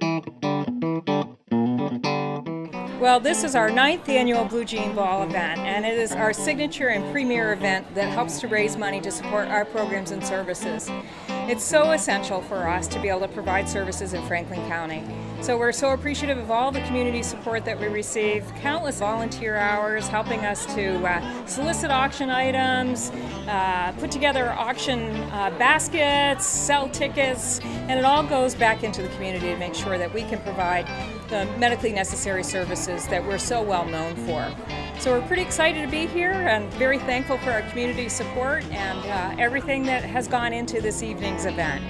Thank you. Well, this is our ninth annual Blue Jean Ball event, and it is our signature and premier event that helps to raise money to support our programs and services. It's so essential for us to be able to provide services in Franklin County. So we're so appreciative of all the community support that we receive, countless volunteer hours helping us to uh, solicit auction items, uh, put together auction uh, baskets, sell tickets, and it all goes back into the community to make sure that we can provide the medically necessary services that we're so well known for. So we're pretty excited to be here and very thankful for our community support and uh, everything that has gone into this evening's event.